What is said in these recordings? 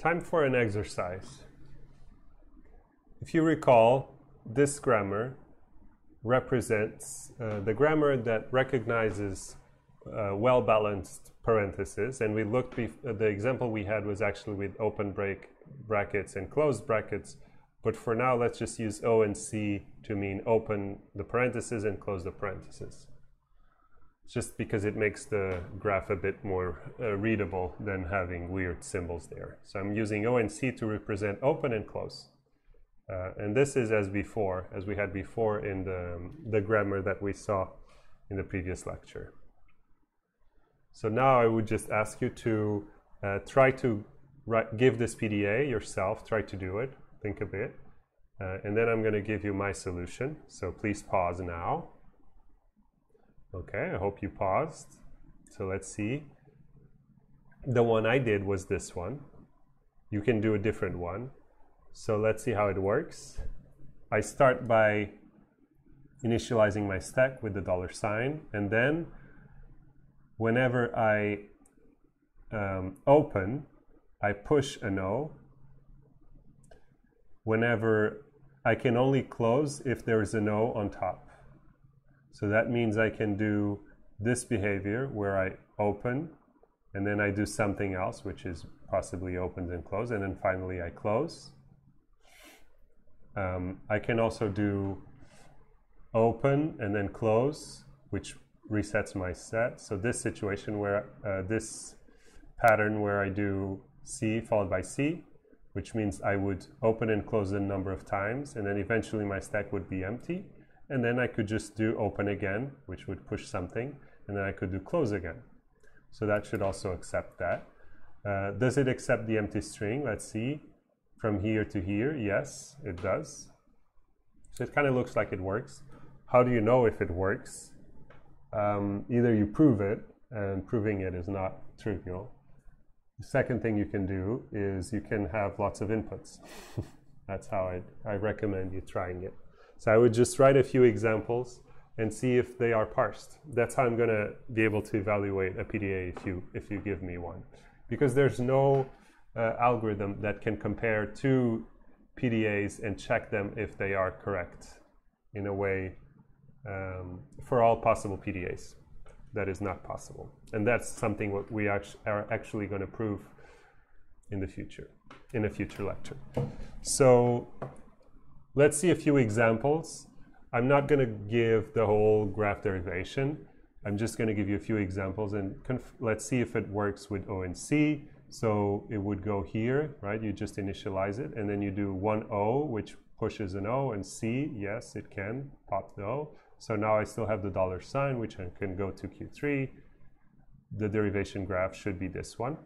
time for an exercise. If you recall, this grammar represents uh, the grammar that recognizes uh, well-balanced parentheses, and we looked. Bef- the example we had was actually with open break brackets and closed brackets. But for now, let's just use O and C to mean open the parentheses and close the parentheses. Just because it makes the graph a bit more uh, readable than having weird symbols there. So I'm using O and C to represent open and close. Uh, and this is as before, as we had before in the, um, the grammar that we saw in the previous lecture. So now I would just ask you to uh, try to write, give this PDA yourself, try to do it, think a bit. Uh, and then I'm going to give you my solution. So please pause now. Okay, I hope you paused. So let's see. The one I did was this one. You can do a different one. So let's see how it works. I start by initializing my stack with the dollar sign, and then whenever I um, open, I push an O. Whenever I can only close if there's an O on top. So that means I can do this behavior where I open and then I do something else, which is possibly opens and close, and then finally I close. Um, I can also do open and then close, which resets my set. So this situation where uh, this pattern where I do C followed by C, which means I would open and close a number of times, and then eventually my stack would be empty. And then I could just do open again, which would push something, and then I could do close again. So that should also accept that. Uh, does it accept the empty string? Let's see. From here to here, yes, it does. So it kind of looks like it works. How do you know if it works? Um, either you prove it, and proving it is not trivial. The second thing you can do is you can have lots of inputs. That's how I, I recommend you trying it. So I would just write a few examples and see if they are parsed. That's how I'm going to be able to evaluate a PDA if you if you give me one, because there's no uh, algorithm that can compare two PDAs and check them if they are correct in a way um, for all possible PDAs. That is not possible, and that's something what we are actually going to prove in the future, in a future lecture. So let's see a few examples. I'm not going to give the whole graph derivation. I'm just going to give you a few examples and let's see if it works with O and C. So it would go here, right? You just initialize it and then you do one O, which pushes an O, and C, yes, it can pop the O. So now I still have the dollar sign, which I can go to Q3. The derivation graph should be this one.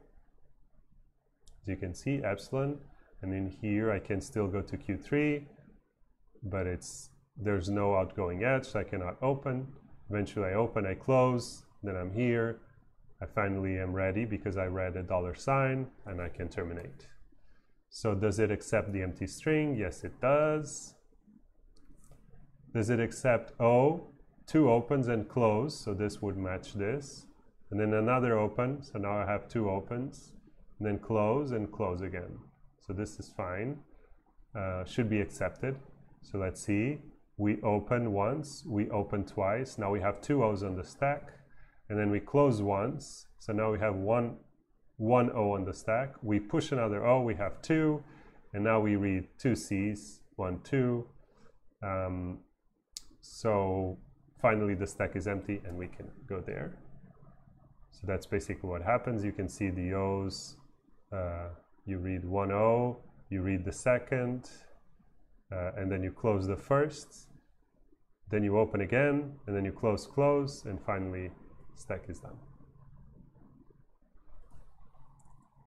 As you can see, epsilon. And in here, I can still go to Q3, but it's there's no outgoing edge, so I cannot open. Eventually, I open, I close, then I'm here. I finally am ready because I read a dollar sign, and I can terminate. So does it accept the empty string? Yes, it does. Does it accept O? Two opens and close, so this would match this. And then another open, so now I have two opens. And then close and close again. So this is fine. Uh, should be accepted. So let's see. We open once, we open twice. Now we have two O's on the stack. And then we close once. So now we have one, one O on the stack. We push another O, we have two. And now we read two C's, one, two. Um, so finally the stack is empty and we can go there. So that's basically what happens. You can see the O's. Uh, you read one O, you read the second, uh, and then you close the first, then you open again, and then you close, close, and finally stack is done.